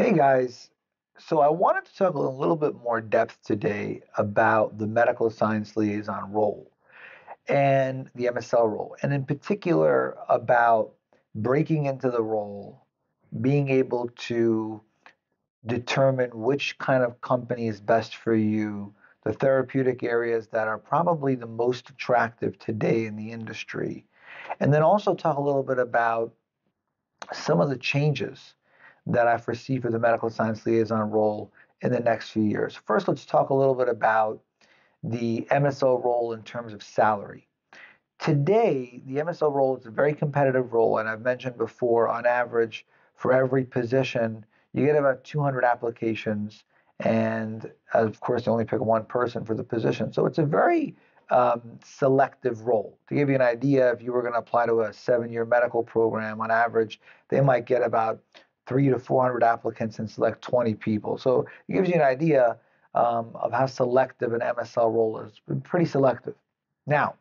Hey guys, so I wanted to talk a little bit more depth today about the medical science liaison role and the MSL role, and in particular about breaking into the role, being able to determine which kind of company is best for you, the therapeutic areas that are probably the most attractive today in the industry, and then also talk a little bit about some of the changes that I foresee for the medical science liaison role in the next few years. First, let's talk a little bit about the MSL role in terms of salary. Today, the MSL role is a very competitive role, and I've mentioned before, on average, for every position, you get about 200 applications, and of course, they only pick one person for the position. So it's a very um, selective role. To give you an idea, if you were going to apply to a seven year medical program, on average, they might get about three to 400 applicants and select 20 people. So it gives you an idea um, of how selective an MSL role is. Pretty selective. Now,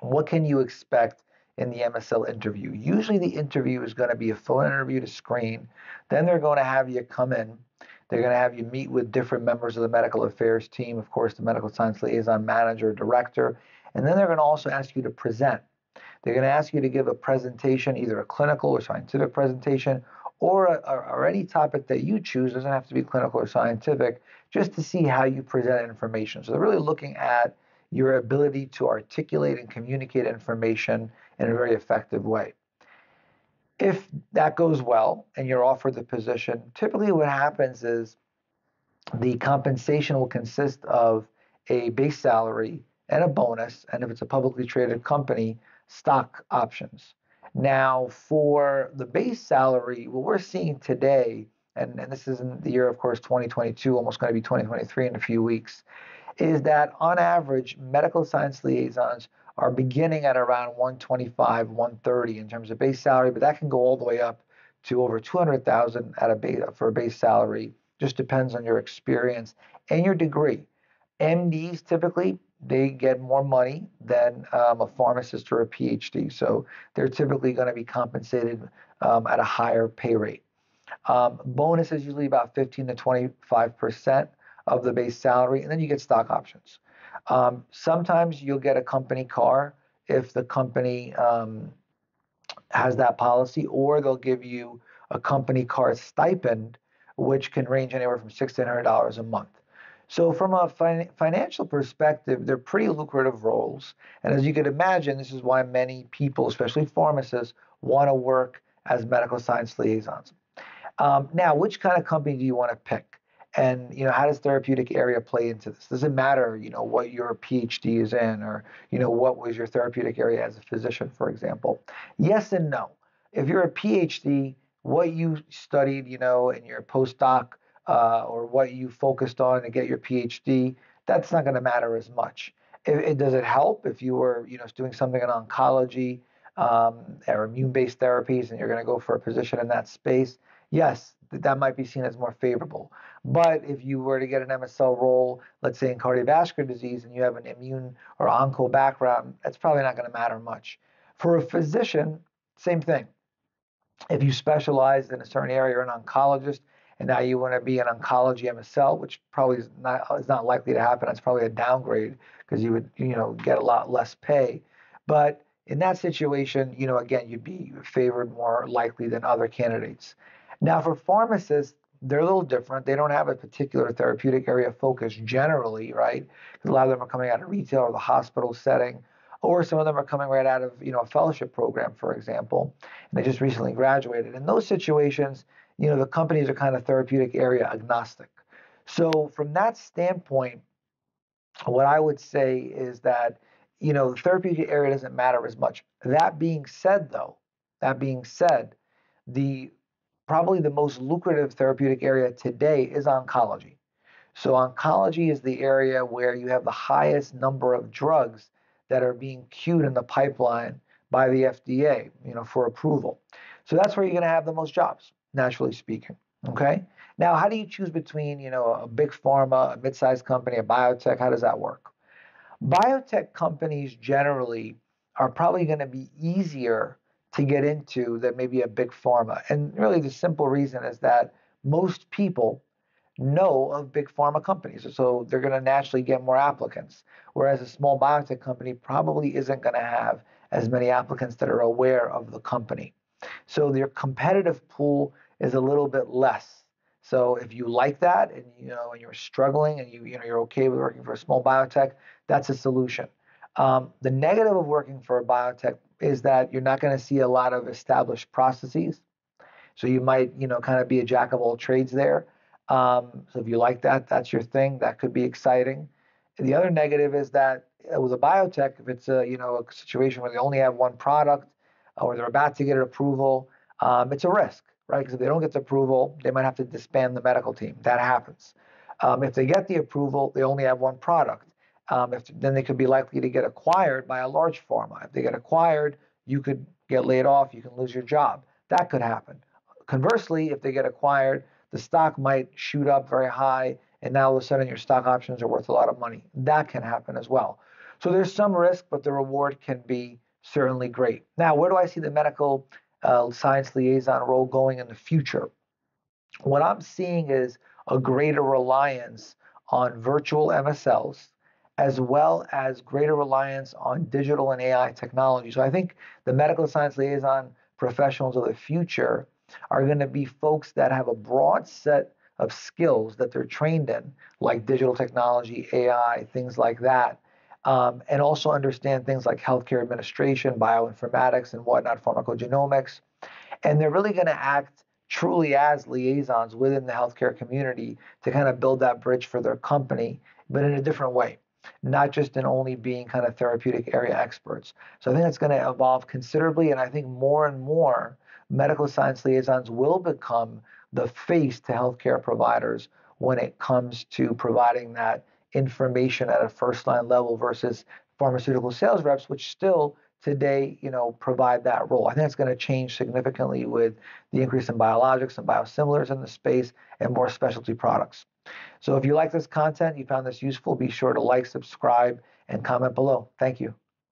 what can you expect in the MSL interview? Usually, the interview is going to be a phone interview to screen. Then they're going to have you come in they're going to have you meet with different members of the medical affairs team, of course, the medical science liaison manager, director, and then they're going to also ask you to present. They're going to ask you to give a presentation, either a clinical or scientific presentation, or, or any topic that you choose. Doesn't have to be clinical or scientific, just to see how you present information. So they're really looking at your ability to articulate and communicate information in a very effective way. If that goes well and you're offered the position, typically what happens is the compensation will consist of a base salary and a bonus, and if it's a publicly traded company, stock options. Now, for the base salary, what we're seeing today, and, and this is in the year, of course, 2022, almost going to be 2023 in a few weeks, is that on average, medical science liaisons are beginning at around 125, 130 in terms of base salary, but that can go all the way up to over 200,000 at a base, for a base salary. Just depends on your experience and your degree. MDs typically they get more money than um, a pharmacist or a PhD, so they're typically going to be compensated um, at a higher pay rate. Um, bonus is usually about 15 to 25 percent of the base salary, and then you get stock options. Um, sometimes you'll get a company car if the company um, has that policy, or they'll give you a company car stipend, which can range anywhere from six to hundred dollars a month. So, from a fin- financial perspective, they're pretty lucrative roles. And as you can imagine, this is why many people, especially pharmacists, want to work as medical science liaisons. Um, now, which kind of company do you want to pick? and you know how does therapeutic area play into this does it matter you know what your phd is in or you know what was your therapeutic area as a physician for example yes and no if you're a phd what you studied you know in your postdoc uh, or what you focused on to get your phd that's not going to matter as much it, it, does it help if you were you know doing something in oncology um, or immune-based therapies and you're going to go for a position in that space yes that might be seen as more favorable. But if you were to get an MSL role, let's say in cardiovascular disease, and you have an immune or onco background, that's probably not going to matter much. For a physician, same thing. If you specialize in a certain area, you're an oncologist, and now you want to be an oncology MSL, which probably is not is not likely to happen. That's probably a downgrade because you would you know get a lot less pay. But in that situation, you know, again, you'd be favored more likely than other candidates. Now, for pharmacists, they're a little different. They don't have a particular therapeutic area focus generally, right? Because A lot of them are coming out of retail or the hospital setting, or some of them are coming right out of you know a fellowship program, for example, and they just recently graduated. In those situations, you know the companies are kind of therapeutic area agnostic. So from that standpoint, what I would say is that you know the therapeutic area doesn't matter as much. That being said, though, that being said, the probably the most lucrative therapeutic area today is oncology. So, oncology is the area where you have the highest number of drugs that are being queued in the pipeline by the FDA, you know, for approval. So that's where you're going to have the most jobs, naturally speaking. Okay. Now, how do you choose between, you know, a big pharma, a mid-sized company, a biotech? How does that work? Biotech companies generally are probably going to be easier to get into than maybe a big pharma. And really, the simple reason is that most people know of big pharma companies. So they're going to naturally get more applicants. Whereas a small biotech company probably isn't going to have as many applicants that are aware of the company. So their competitive pool is a little bit less. So if you like that and you know and you're struggling and you you know you're okay with working for a small biotech, that's a solution. Um, the negative of working for a biotech is that you're not going to see a lot of established processes. So you might you know kind of be a jack of all trades there. Um, so if you like that, that's your thing. That could be exciting. The other negative is that uh, with a biotech, if it's a you know a situation where they only have one product or they're about to get an approval, um, it's a risk, right? Because if they don't get the approval, they might have to disband the medical team. That happens. Um, if they get the approval, they only have one product. Um, if, then they could be likely to get acquired by a large pharma. If they get acquired, you could get laid off. You can lose your job. That could happen. Conversely, if they get acquired, the stock might shoot up very high, and now all of a sudden your stock options are worth a lot of money. That can happen as well. So there's some risk, but the reward can be certainly great. Now, where do I see the medical uh, science liaison role going in the future? What I'm seeing is a greater reliance on virtual MSLs as well as greater reliance on digital and AI technology. So I think the medical science liaison professionals of the future are going to be folks that have a broad set of skills that they're trained in, like digital technology, AI, things like that, um, and also understand things like healthcare administration, bioinformatics, and whatnot, pharmacogenomics. And they're really going to act truly as liaisons within the healthcare community to kind of build that bridge for their company, but in a different way, not just in only being kind of therapeutic area experts. So I think it's going to evolve considerably, and I think more and more medical science liaisons will become the face to healthcare providers when it comes to providing that information at a first line level versus pharmaceutical sales reps, which still today, you know, provide that role. I think it's going to change significantly with the increase in biologics and biosimilars in the space and more specialty products. So if you like this content, you found this useful, be sure to like, subscribe, and comment below. Thank you.